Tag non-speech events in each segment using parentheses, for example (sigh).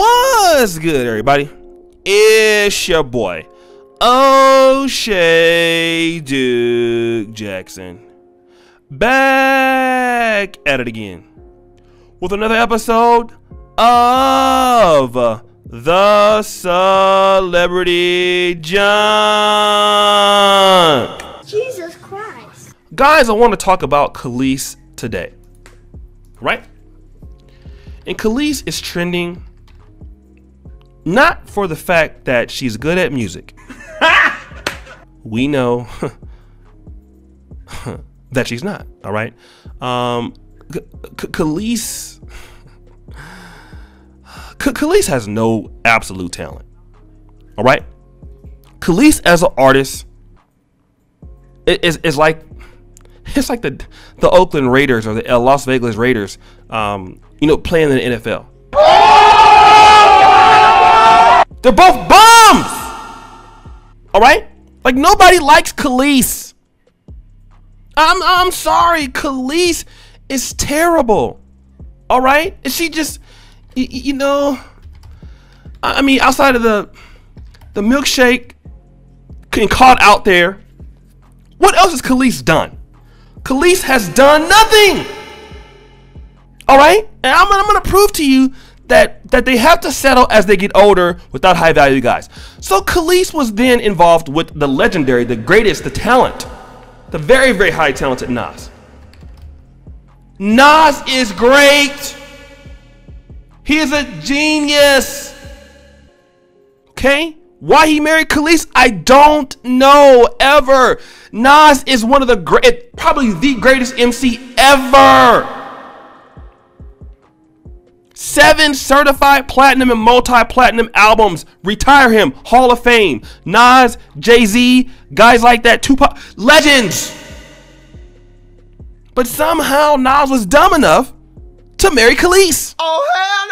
What's good, everybody? It's your boy, Oshay Duke Jackson. Back at it again with another episode of The Celebrity Junk. Jesus Christ. Guys, I want to talk about Kelis today. Right? And Kelis is trending not for the fact that she's good at music. (laughs) we know (laughs) that she's not, all right? Um, K- K- Kelis, (sighs) K- Kelis has no absolute talent, all right? Kelis as an artist is, is like (laughs) it's like the the Oakland Raiders or the uh, Las Vegas Raiders, um, you know, playing in the NFL. They're both bums. All right, like nobody likes Kelis. I'm I'm sorry, Kelis is terrible. All right, and she just, y- y- you know, I mean, outside of the the milkshake getting caught out there, what else has Kelis done? Kelis has done nothing. All right, and I'm, I'm gonna prove to you that that they have to settle as they get older without high value guys. So Kelis was then involved with the legendary, the greatest, the talent, the very very high talented Nas. Nas is great. He is a genius. Okay? Why he married Kelis, I don't know ever. Nas is one of the great, probably the greatest MC ever. Seven certified platinum and multi platinum albums. Retire him. Hall of Fame. Nas, Jay Z, guys like that. Tupac. Legends. But somehow Nas was dumb enough to marry Kelis. Oh hell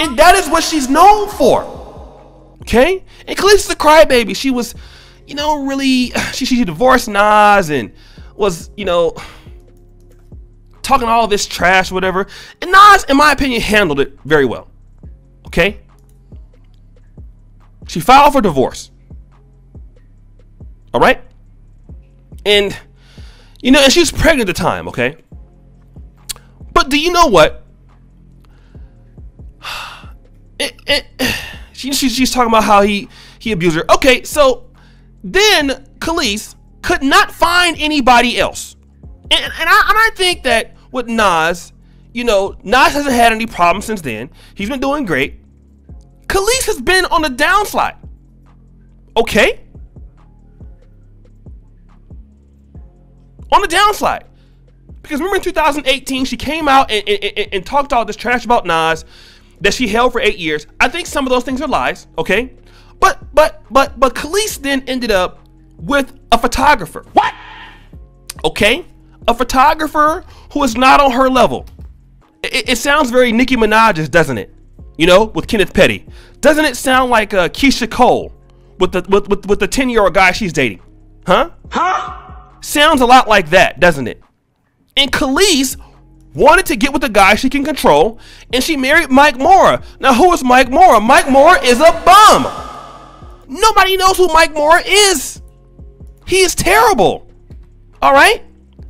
no! And that is what she's known for. Okay? And Kelis is a crybaby. She was, you know, really (sighs) she, she divorced Nas and was, you know, talking all this trash, whatever. And Nas, in my opinion, handled it very well. Okay? She filed for divorce. All right? And, you know, and she was pregnant at the time, okay? But do you know what? (sighs) it, it, (sighs) she, she, she's talking about how he he abused her. Okay, so then Kelis could not find anybody else, and, and I and I think that with Nas, you know, Nas hasn't had any problems since then. He's been doing great. Kelis has been on the downslide. Okay. On the downslide. Because remember in 2018, she came out and, and, and, and talked all this trash about Nas that she held for eight years. I think some of those things are lies, okay? But but but but Kelis then ended up with a photographer. What? Okay? A photographer who is not on her level. It, it sounds very Nicki Minaj, doesn't it? You know, with Kenneth Petty. Doesn't it sound like uh, Keyshia Cole with the with, with, with the 10 year old guy she's dating? Huh? Huh? Sounds a lot like that, doesn't it? And Kelis wanted to get with the guy she can control, and she married Mike Mora. Now, who is Mike Mora? Mike Mora is a bum. Nobody knows who Mike Mora is. He is terrible. All right?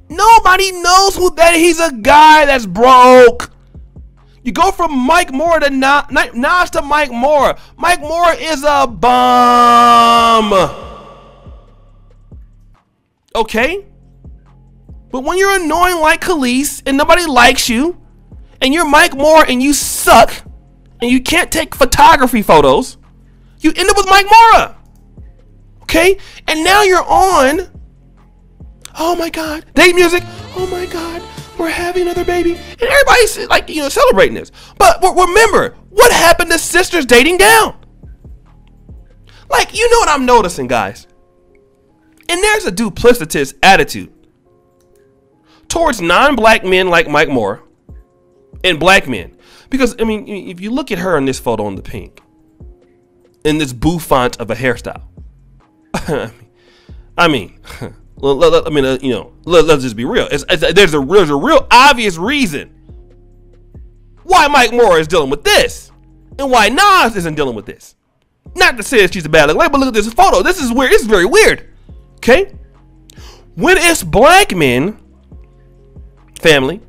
Nobody knows who that he's a guy that's broke. You go from Mike Moore to Na- Na- Nas to Mike Moore. Mike Moore is a bum. Okay? But when you're annoying like Kelis and nobody likes you, and you're Mike Moore and you suck, and you can't take photography photos, you end up with Mike Mora. Okay? And now you're on. Oh my God. Date music. Oh my God. We're having another baby. And everybody's like, you know, celebrating this. But remember, what happened to sisters dating down? Like, you know what I'm noticing, guys? And there's a duplicitous attitude towards non-black men like Mike Moore and black men. Because I mean, if you look at her in this photo in the pink, in this bouffant of a hairstyle, (laughs) I mean, (laughs) let- let- let- I mean, uh, you know, let, us just be real. It's, it's- there's a there's a real obvious reason why Mike Moore is dealing with this and why Nas isn't dealing with this. Not to say that she's a bad look, but look at this photo. This is weird. It's very weird. Okay? When it's black men, family,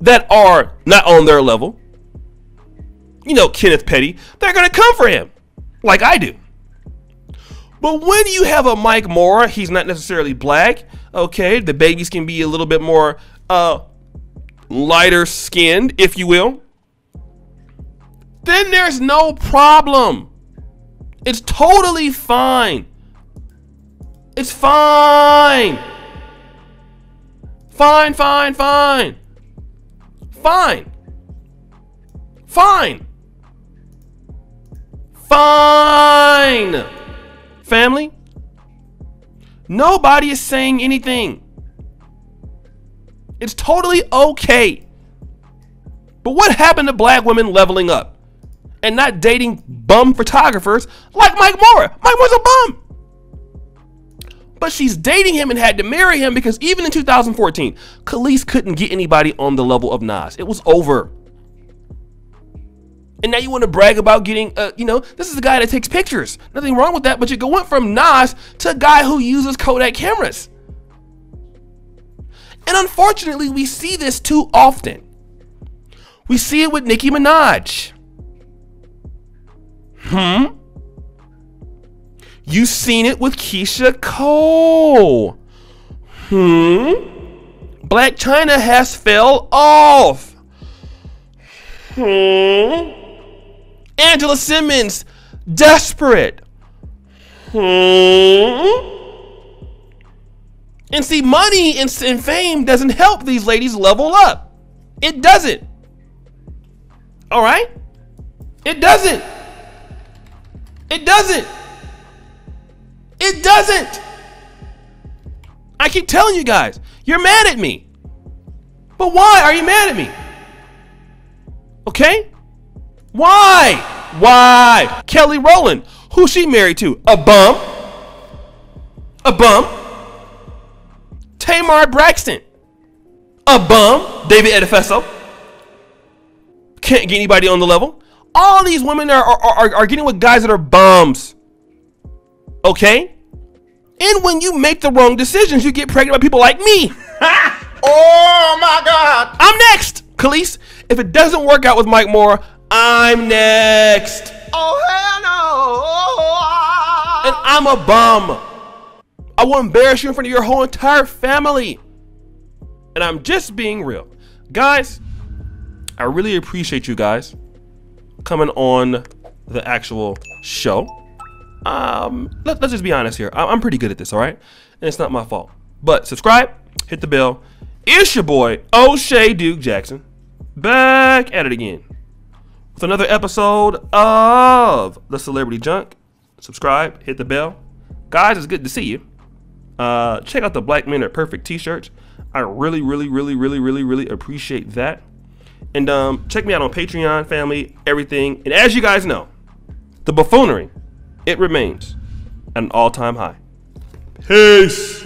that are not on their level, you know, Kenneth Petty, they're going to come for him, like I do. But when you have a Mike Moore, he's not necessarily black, okay? The babies can be a little bit more uh, lighter skinned, if you will. Then there's no problem. It's totally fine. It's fine. Fine, fine, fine. Fine. Fine. Fine. Family? Nobody is saying anything. It's totally okay. But what happened to black women leveling up and not dating bum photographers like Mike Moore? Mike Moore's a bum. But she's dating him and had to marry him because even in 2014, Kelis couldn't get anybody on the level of Nas. It was over. And now you want to brag about getting, uh, you know, this is a guy that takes pictures. Nothing wrong with that, but you go went from Nas to a guy who uses Kodak cameras. And unfortunately, we see this too often. We see it with Nicki Minaj. Hmm? You've seen it with Keyshia Cole. Hmm? Blac Chyna has fell off. Hmm? Angela Simmons, desperate. Hmm? And see, money and, and fame doesn't help these ladies level up. It doesn't. All right? It doesn't. It doesn't. It doesn't. I keep telling you guys, you're mad at me. But why are you mad at me? Okay? Why? Why? Kelly Rowland, who she married to? A bum? A bum? Tamar Braxton. A bum? David Edefeso. Can't get anybody on the level. All these women are, are, are, are getting with guys that are bums. Okay? And when you make the wrong decisions, you get pregnant by people like me. (laughs) Oh my God! I'm next, Kelis. If it doesn't work out with Mike Moore, I'm next. Oh hell no! And I'm a bum. I will embarrass you in front of your whole entire family. And I'm just being real. Guys, I really appreciate you guys coming on the actual show. Um, let, us just be honest here. I'm pretty good at this, all right? And it's not my fault. But subscribe, hit the bell. It's your boy, Oshay Duke Jackson, back at it again with another episode of The Celebrity Junk. Subscribe, hit the bell. Guys, it's good to see you. Uh, check out the Black Men Are Perfect t-shirts. I really, really, really, really, really, really appreciate that. And um, check me out on Patreon, family, everything. And as you guys know, the buffoonery, it remains at an all-time high. Peace.